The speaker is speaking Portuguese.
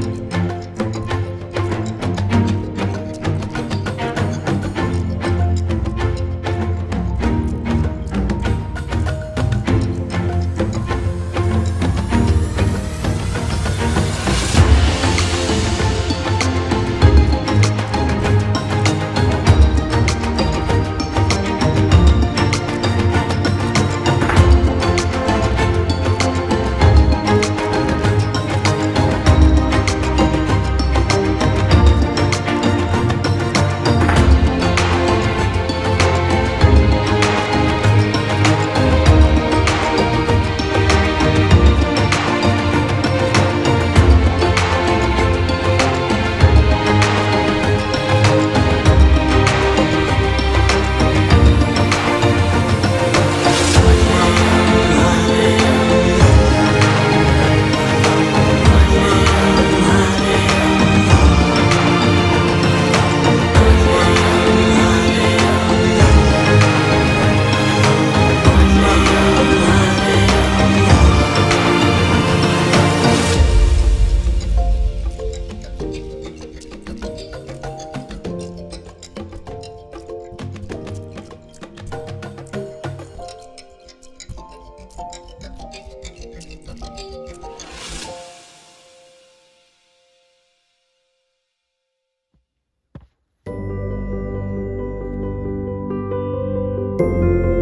Bye. Öyle